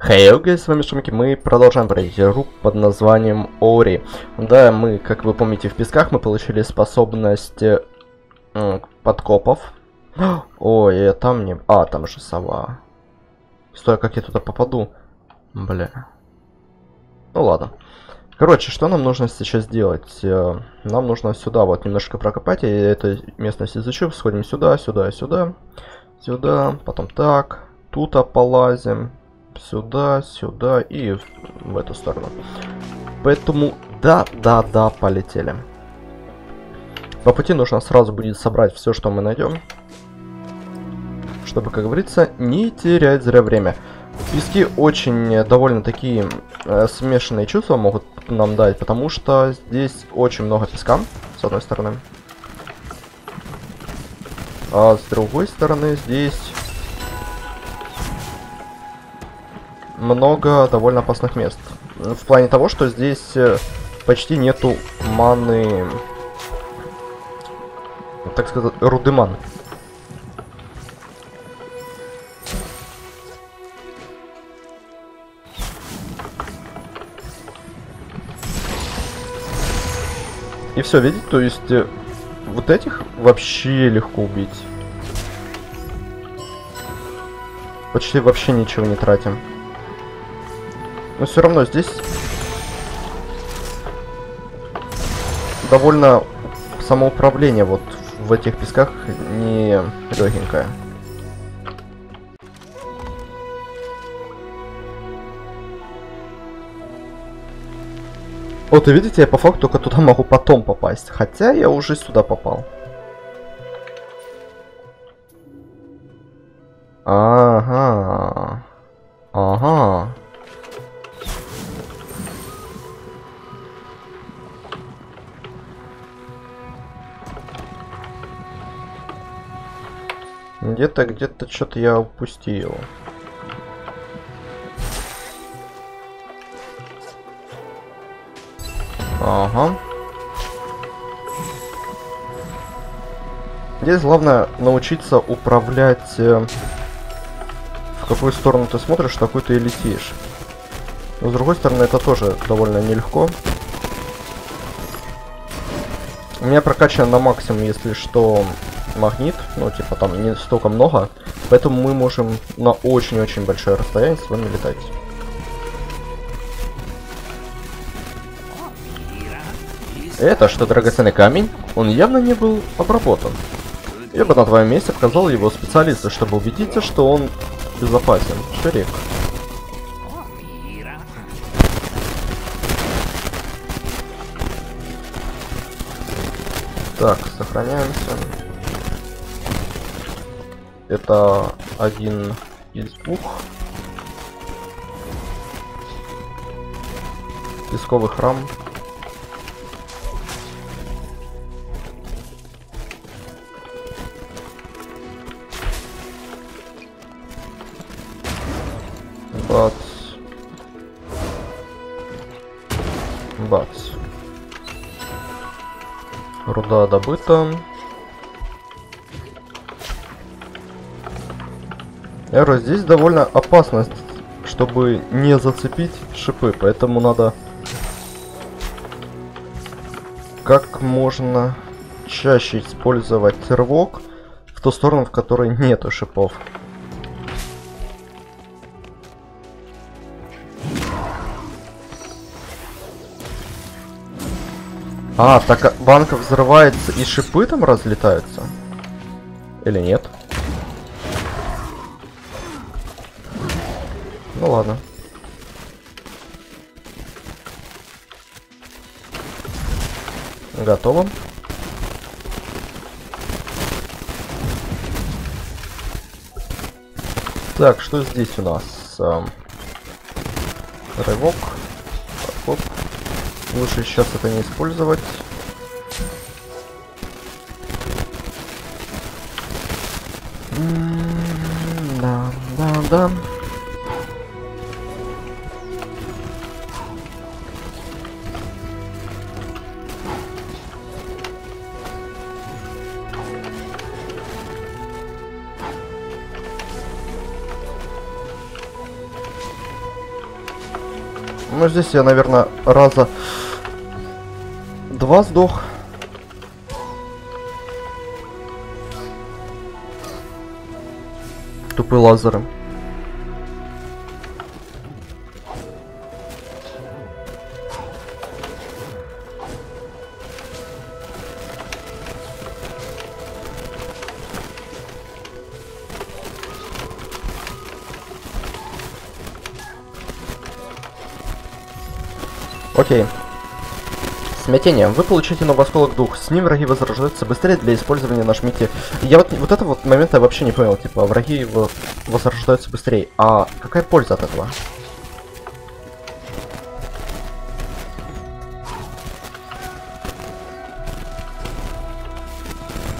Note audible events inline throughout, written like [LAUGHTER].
Хей, hey, с вами Шумки, мы продолжаем пройти игру под названием Ори. Да, мы, как вы помните, в песках мы получили способность э, подкопов. [GASPS] Ой, там не... А, там же сова. Стой, как я туда попаду? Бля. Ну ладно. Короче, что нам нужно сейчас сделать? Э, нам нужно сюда вот немножко прокопать. Я эту местность изучу. Сходим сюда, сюда, сюда. Сюда, потом так. Тут полазим сюда, сюда и в эту сторону. Поэтому да, да, да, полетели. По пути нужно сразу будет собрать все, что мы найдем. Чтобы, как говорится, не терять зря время. Пески очень довольно такие э, смешанные чувства могут нам дать, потому что здесь очень много песка, с одной стороны. А с другой стороны здесь много довольно опасных мест. В плане того, что здесь э, почти нету маны... Так сказать, руды ман. И все, видите, то есть э, вот этих вообще легко убить. Почти вообще ничего не тратим. Но все равно здесь довольно самоуправление вот в этих песках не легенькое. Вот, и видите, я по факту только туда могу потом попасть. Хотя я уже сюда попал. Ага. Ага. Где-то, где-то что-то я упустил. Ага. Здесь главное научиться управлять... Э, в какую сторону ты смотришь, в такую ты и летишь. Но с другой стороны, это тоже довольно нелегко. У меня прокачан на максимум, если что, магнит, ну, типа, там не столько много, поэтому мы можем на очень-очень большое расстояние с вами летать. Это что, драгоценный камень? Он явно не был обработан. Я бы на твоем месте показал его специалисту, чтобы убедиться, что он безопасен. Шерик. Так, сохраняемся. Это один из двух. Песковый храм. Бац. Бац. Руда добыта. Эро, здесь довольно опасно, чтобы не зацепить шипы, поэтому надо как можно чаще использовать рывок в ту сторону, в которой нету шипов. А, так банка взрывается и шипы там разлетаются? Или нет? Ладно. Готово. Так, что здесь у нас? Рывок. Оп. Лучше сейчас это не использовать. Да, да, да. Ну, здесь я, наверное, раза два сдох. Тупые лазеры. Окей. Смятение. Вы получите новый осколок дух. С ним враги возрождаются быстрее для использования нажмите. Я вот, вот это вот момент я вообще не понял. Типа, враги его возрождаются быстрее. А какая польза от этого?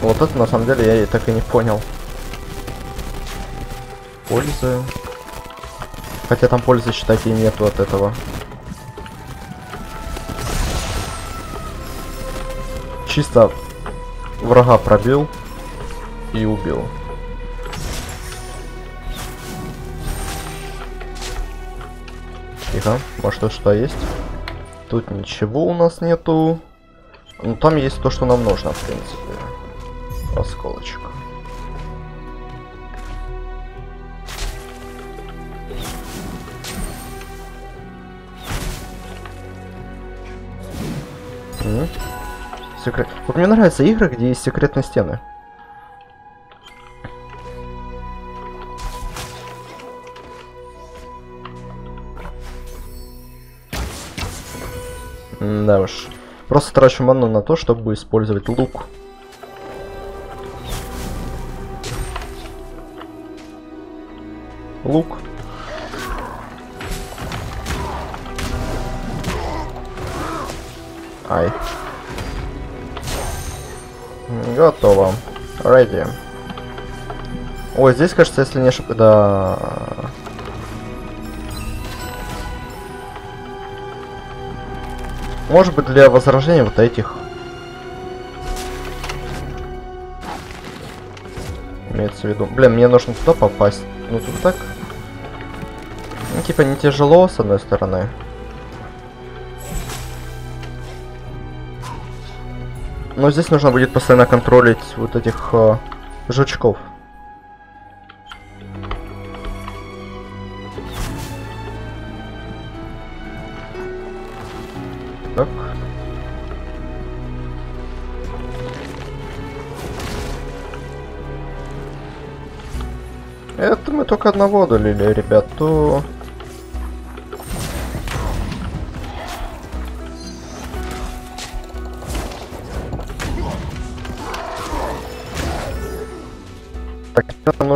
Вот это на самом деле я и так и не понял. Пользы. Хотя там пользы, считайте, и нету от этого. Чисто врага пробил и убил. Тихо, может что есть? Тут ничего у нас нету. Ну там есть то, что нам нужно, в принципе. Осколочек. Mm-hmm секрет. Вот мне нравятся игры, где есть секретные стены. да уж. Просто трачу ману на то, чтобы использовать лук. Лук. Ай. Готово. Ready. Ой, здесь, кажется, если не ошибаюсь... Да... Может быть, для возражения вот этих. Имеется в виду. Блин, мне нужно туда попасть. Ну, тут так. Ну, типа, не тяжело, с одной стороны. Но здесь нужно будет постоянно контролить вот этих э, жучков. Так. Это мы только одного долили, ребят, то...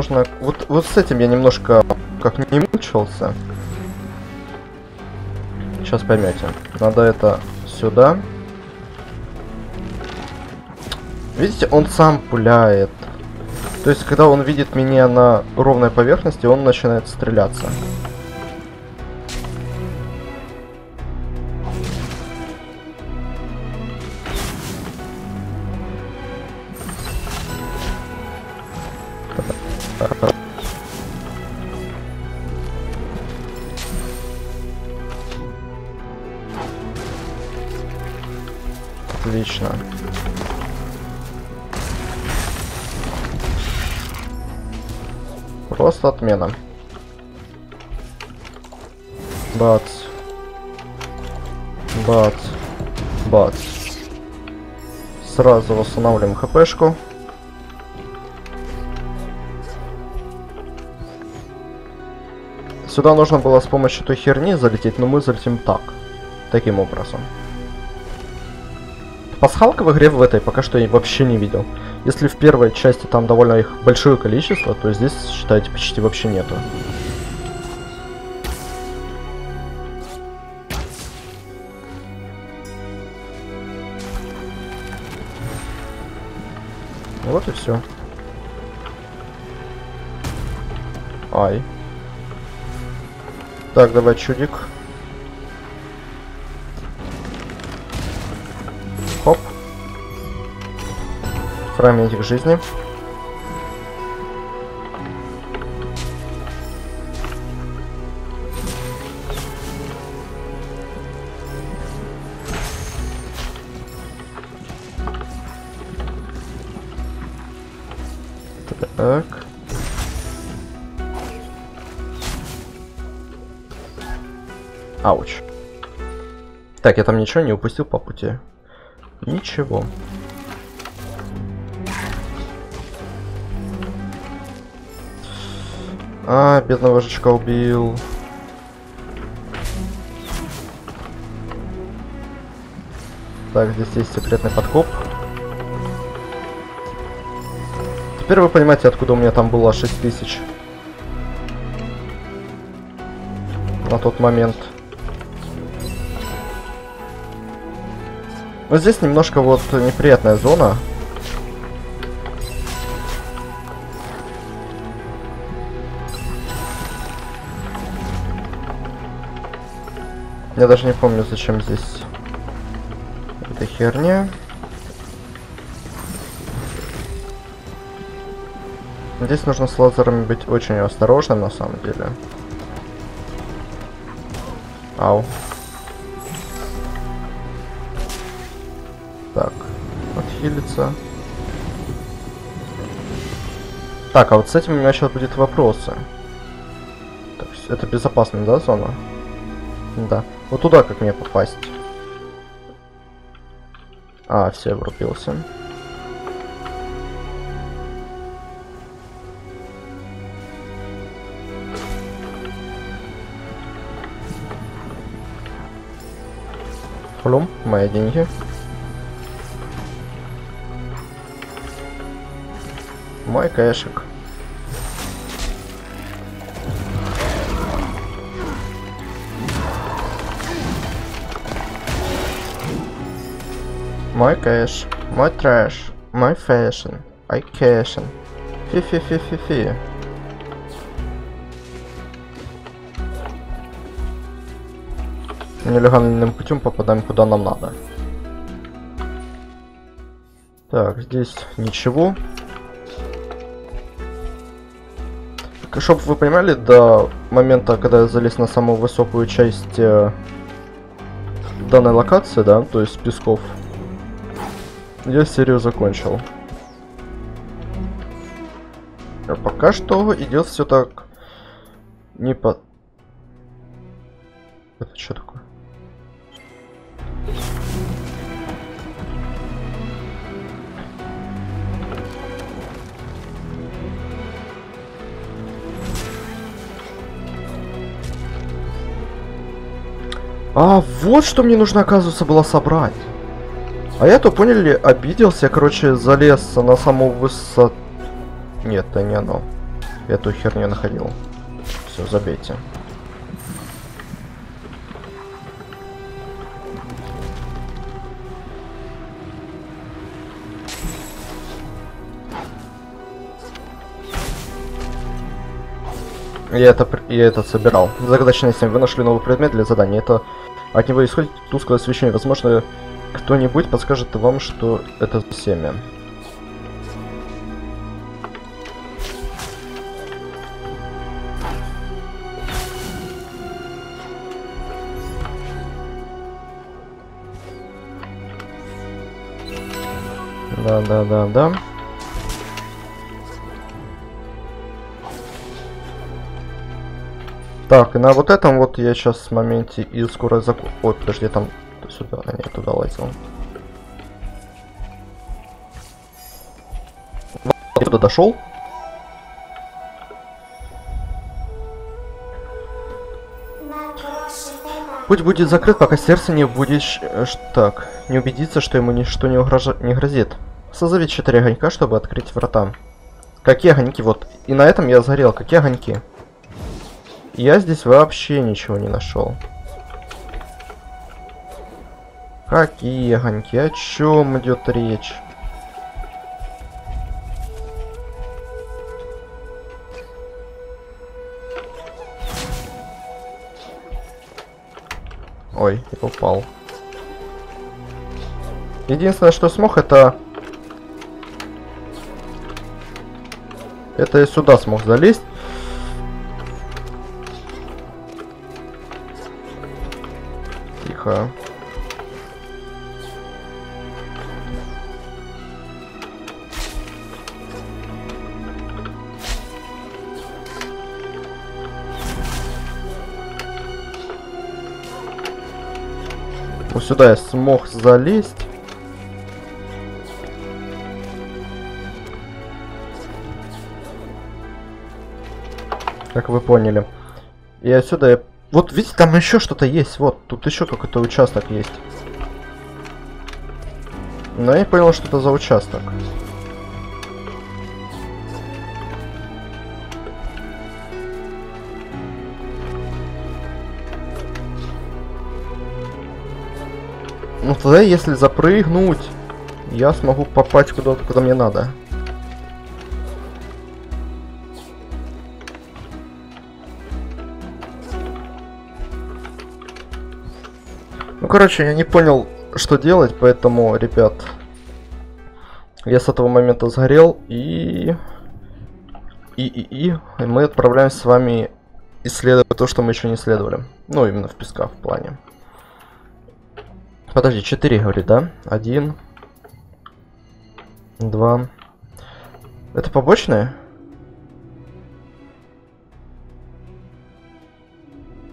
Нужно... Вот, вот с этим я немножко как не мучился. Сейчас поймете. Надо это сюда. Видите, он сам пуляет. То есть, когда он видит меня на ровной поверхности, он начинает стреляться. Просто отмена. Бац. Бац. Бац. Сразу восстанавливаем хпшку. Сюда нужно было с помощью той херни залететь, но мы залетим так. Таким образом. Пасхалка в игре в этой пока что я вообще не видел. Если в первой части там довольно их большое количество, то здесь, считайте, почти вообще нету. Вот и все. Ай. Так, давай чудик. храме их жизни. Так. Ауч. Так, я там ничего не упустил по пути. Ничего. А, бедного жучка убил. Так, здесь есть секретный подкоп. Теперь вы понимаете, откуда у меня там было 6000. На тот момент. Но здесь немножко вот неприятная зона. Я даже не помню, зачем здесь эта херня. Здесь нужно с лазерами быть очень осторожным на самом деле. Ау. Так, отхилиться. Так, а вот с этим у меня сейчас будет вопросы. Так, это безопасная, да, зона? Да. Вот туда как мне попасть? А, все, врубился. Хлум, мои деньги. Мой кэшик. Мой кэш, мой трэш, мой фэшн, I кэшен. Фи-фи-фи-фи-фи. Нелегальным путем попадаем куда нам надо. Так, здесь ничего. Чтоб вы понимали, до момента, когда я залез на самую высокую часть э, данной локации, да, то есть песков, я серию закончил. А пока что идет все так не по... Это что такое? А, вот что мне нужно, оказывается, было собрать. А я то, поняли, обиделся, короче, залез на саму высоту... Нет, это не оно. Эту херню находил. Все, забейте. Я это, я это собирал. Загадочная 7. Вы нашли новый предмет для задания. Это от него исходит тусклое освещение. Возможно, кто-нибудь подскажет вам, что это семя. Да, да, да, да. Так, и на вот этом вот я сейчас в моменте и скоро закон... Ой, подожди, там сюда, а не туда лазил. Я туда дошел. Путь будет закрыт, пока сердце не будет... Э, так, не убедиться, что ему ничто не, угрожа... не грозит. Созови четыре огонька, чтобы открыть врата. Какие огоньки? Вот. И на этом я загорел. Какие огоньки? Я здесь вообще ничего не нашел. Какие огоньки? О чем идет речь? Ой, я упал. Единственное, что смог, это... Это я сюда смог залезть. Тихо. Сюда я смог залезть. Как вы поняли. И отсюда я... Вот видите, там еще что-то есть. Вот, тут еще какой-то участок есть. Но я не понял, что это за участок. Ну тогда, если запрыгнуть, я смогу попасть куда-то, куда мне надо. Ну, короче, я не понял, что делать, поэтому, ребят, я с этого момента сгорел, и... И, и, и мы отправляемся с вами исследовать то, что мы еще не исследовали. Ну, именно в песках в плане. Подожди, 4 говорит, да? Один. Два. Это побочные?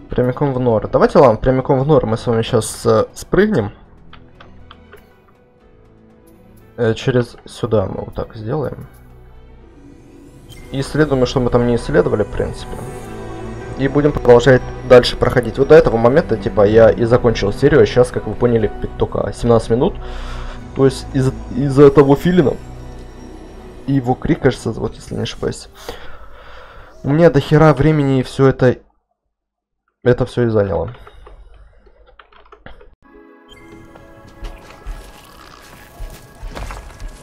Прямиком в нор. Давайте, ладно, прямиком в нор. Мы с вами сейчас э, спрыгнем. Э, через сюда мы вот так сделаем. И исследуем, что мы там не исследовали, в принципе. И будем продолжать дальше проходить. Вот до этого момента, типа, я и закончил серию, а сейчас, как вы поняли, только 17 минут. То есть из-за из того филина и его крик, кажется, вот если не ошибаюсь. У меня до хера времени и все это... Это все и заняло.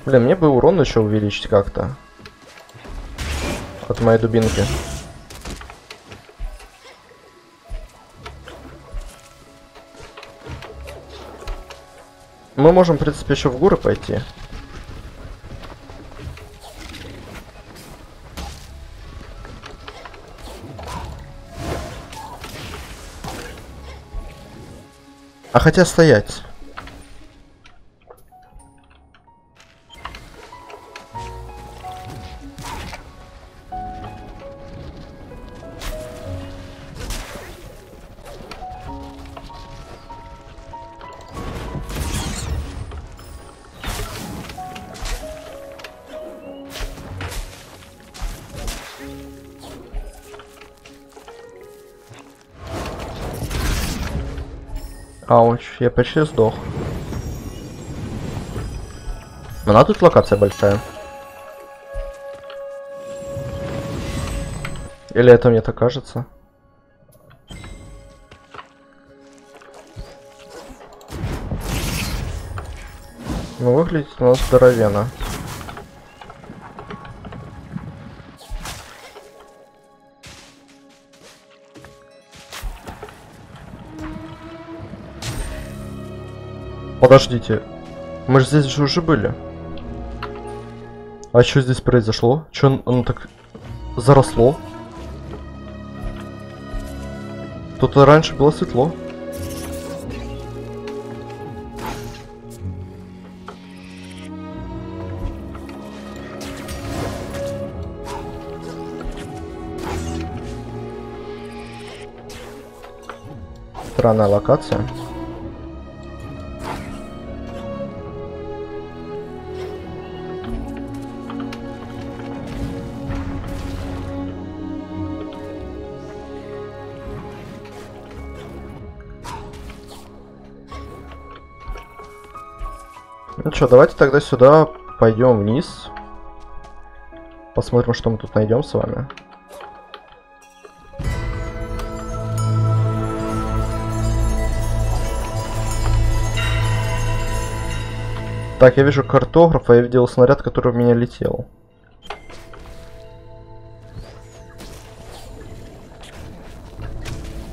Блин, мне бы урон еще увеличить как-то. От моей дубинки. Мы можем, в принципе, еще в горы пойти. А хотя стоять. Ауч, я почти сдох. Она тут локация большая. Или это мне так кажется? Ну, выглядит у нас здоровенно. Подождите. Мы же здесь же уже были. А что здесь произошло? Что оно так заросло? Тут раньше было светло. Странная локация. Что, давайте тогда сюда пойдем вниз. Посмотрим, что мы тут найдем с вами. Так, я вижу картографа, я видел снаряд, который в меня летел.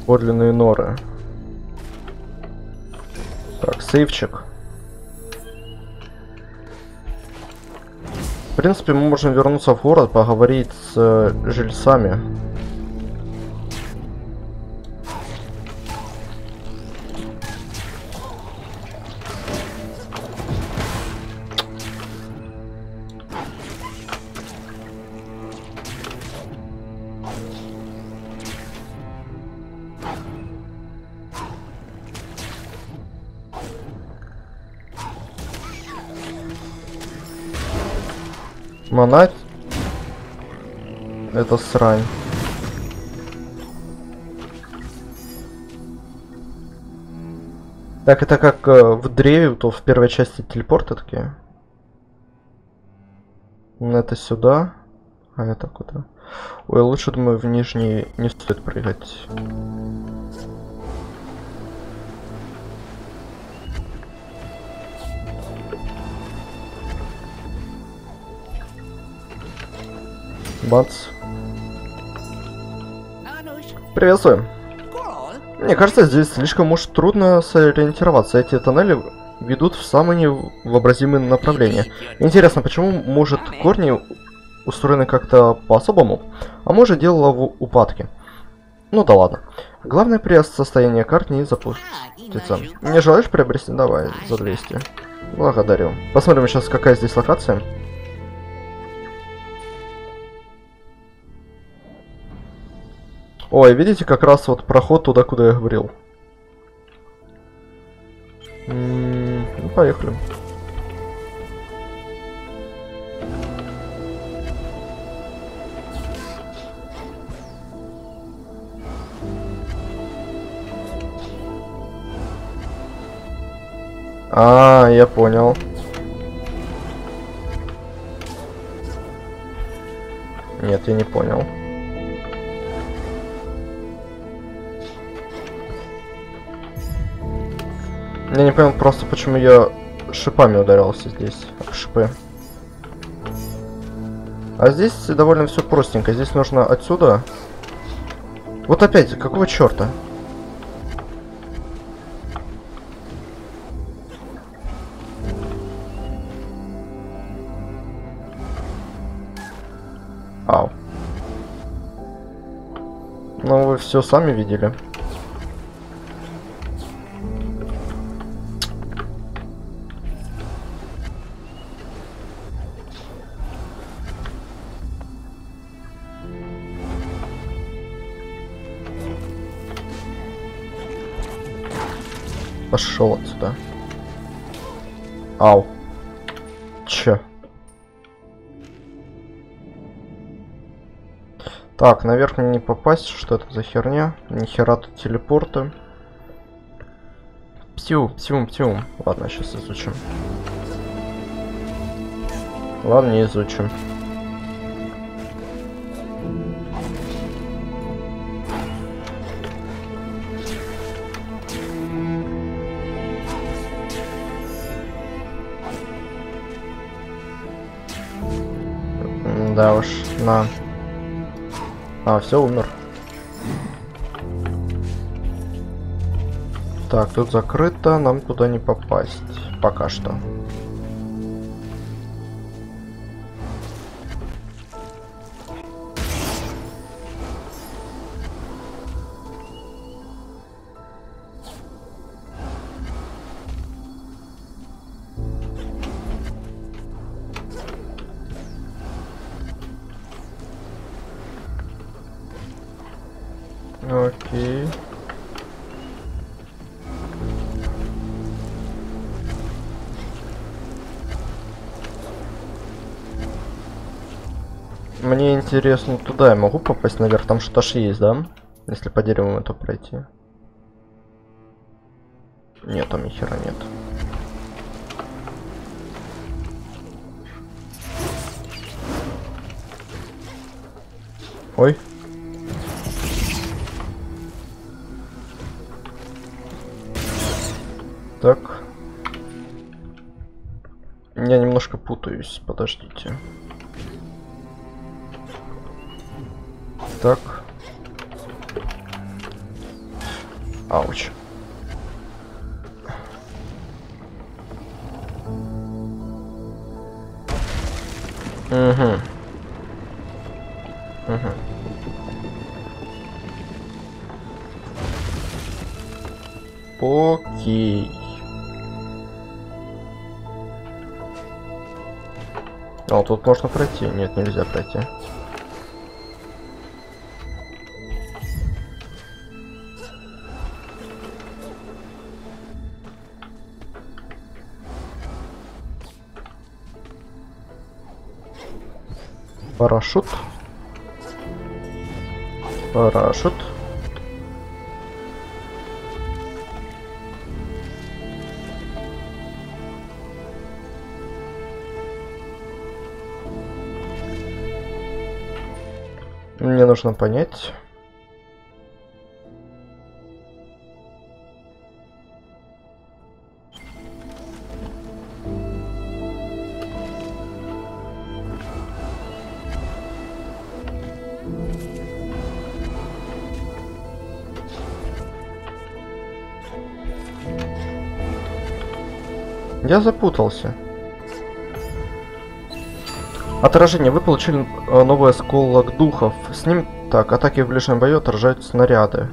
Подлинные норы. Так, сейфчик. Принципе, мы можем вернуться в город, поговорить с э, жильцами. Монать. Это срань. Так, это как э, в древе, то в первой части телепорты такие. Это сюда. А это куда? Ой, лучше, думаю, в нижний не стоит прыгать. Бац. Приветствую. Мне кажется, здесь слишком уж трудно сориентироваться. Эти тоннели ведут в самые невообразимые направления. Интересно, почему, может, корни устроены как-то по-особому, а может, дело в упадке? Ну да ладно. Главное при состоянии карт не запустится. Не желаешь приобрести? Давай, за 200. Благодарю. Посмотрим сейчас, какая здесь локация. Ой, видите, как раз вот проход туда, куда я говорил. М -м ну, поехали. А, я понял. Нет, я не понял. Я не понял просто, почему я шипами ударился здесь, шипы. А здесь довольно все простенько. Здесь нужно отсюда... Вот опять, какого черта? Ау. Ну, вы все сами видели. Пошел отсюда. Ау. Че? Так, наверх мне не попасть. Что это за херня? Нихера тут телепорты. Псю, псю, псю. Ладно, сейчас изучим. Ладно, не изучим. На. А, все, умер. Так, тут закрыто, нам туда не попасть. Пока что. Мне интересно, туда я могу попасть наверх? Там что-то ж есть, да? Если по дереву это пройти. Нет, там ни хера нет. Ой. Так. Я немножко путаюсь, подождите. Так. Ауч. Угу. Угу. Окей. А, тут можно пройти. Нет, нельзя пройти. Парашют. Парашют. Мне нужно понять. Я запутался. Отражение. Вы получили э, новый осколок духов. С ним... Так, атаки в ближнем бою отражают снаряды.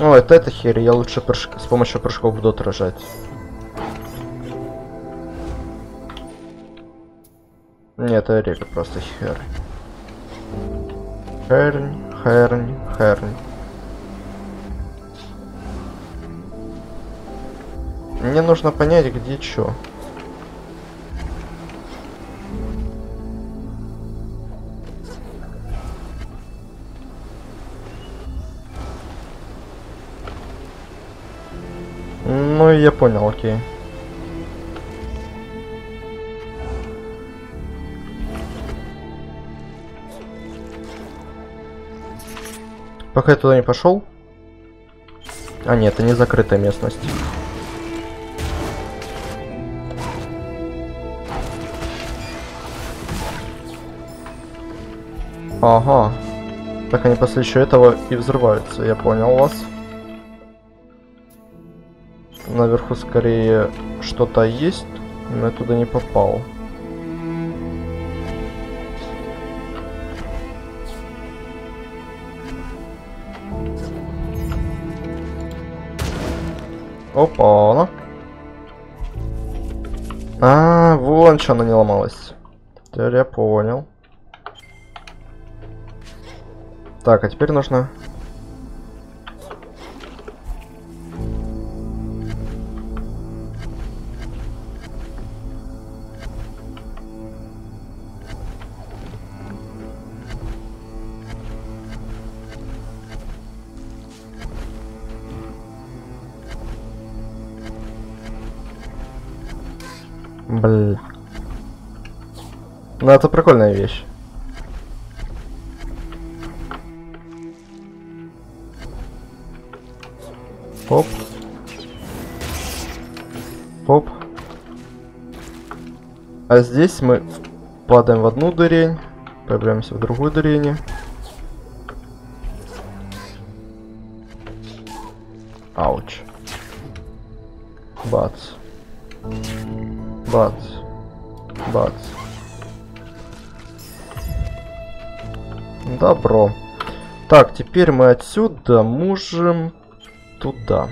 О, это эта херь. Я лучше прыж... с помощью прыжков буду отражать. Нет, это реально просто хер. Хернь, хернь, хернь. Мне нужно понять, где что. Ну, я понял, окей. Пока я туда не пошел. А нет, это не закрытая местность. Ага. Так они после еще этого и взрываются, я понял вас. Наверху скорее что-то есть, но я туда не попал. Опа, она. А, вон что она не ломалась. Теперь я понял. Так, а теперь нужно... Бля. Ну, это прикольная вещь. Оп. Оп. А здесь мы падаем в одну дырень, появляемся в другую дырень. Ауч. Бац. Бац. Бац. Добро. Так, теперь мы отсюда можем туда.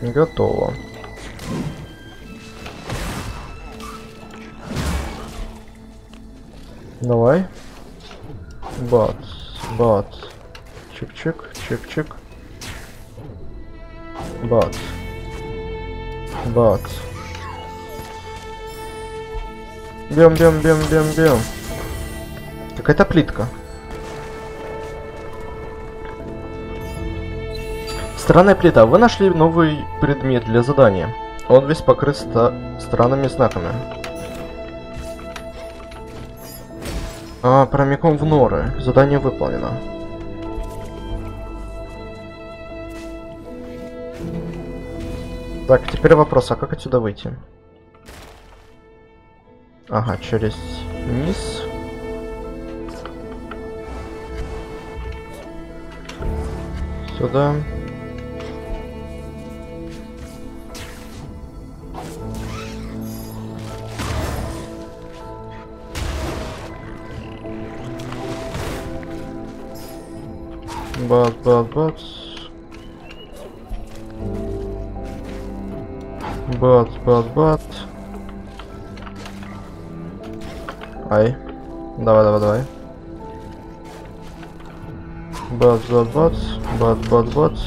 Готово. Давай. Бац, бац. Чик-чик, чик-чик. Бац. Бац. Бьем, бьем, бьем, бьем, бьем. Какая-то плитка. Странная плита. Вы нашли новый предмет для задания. Он весь покрыт ста странными знаками. А, прямиком в норы. Задание выполнено. Так, теперь вопрос, а как отсюда выйти? Ага, через низ. Сюда. Бац, бац, бац. Бац, бац, бац. Ай. Давай, давай, давай. Бац, бац, бац, бац, бац, бац.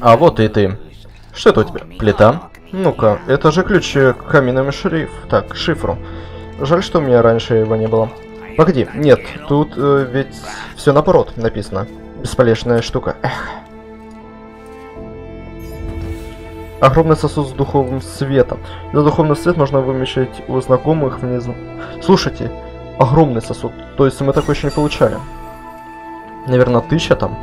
А вот и ты. Что это у тебя? Плита? Ну-ка, это же ключ к каменному шриф. Так, к шифру. Жаль, что у меня раньше его не было. Погоди, нет, тут э, ведь все наоборот написано. Бесполезная штука. Эх. Огромный сосуд с духовным светом. За духовный свет можно вымещать у знакомых внизу. Слушайте, огромный сосуд. То есть мы такой еще не получали. Наверное, тысяча там.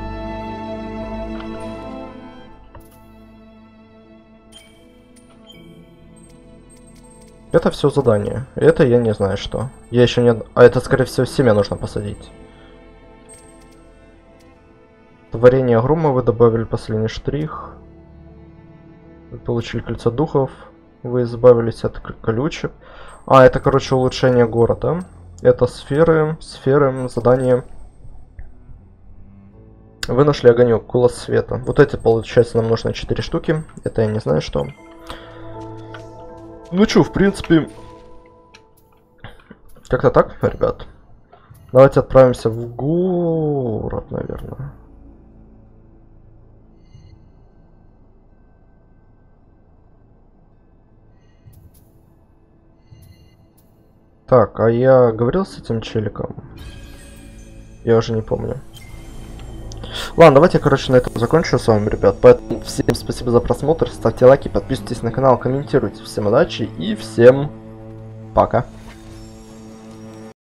Это все задание. Это я не знаю что. Я еще не... А это, скорее всего, семя нужно посадить. Творение грома вы добавили последний штрих. Вы получили кольцо духов. Вы избавились от колючек. А, это, короче, улучшение города. Это сферы, сферы, задание. Вы нашли огонек, голос света. Вот эти, получается, нам нужно 4 штуки. Это я не знаю что. Ну чё, в принципе... Как-то так, ребят. Давайте отправимся в город, наверное. Так, а я говорил с этим челиком? Я уже не помню. Ладно, давайте, короче, на этом закончу с вами, ребят. Поэтому всем спасибо за просмотр, ставьте лайки, подписывайтесь на канал, комментируйте. Всем удачи и всем пока.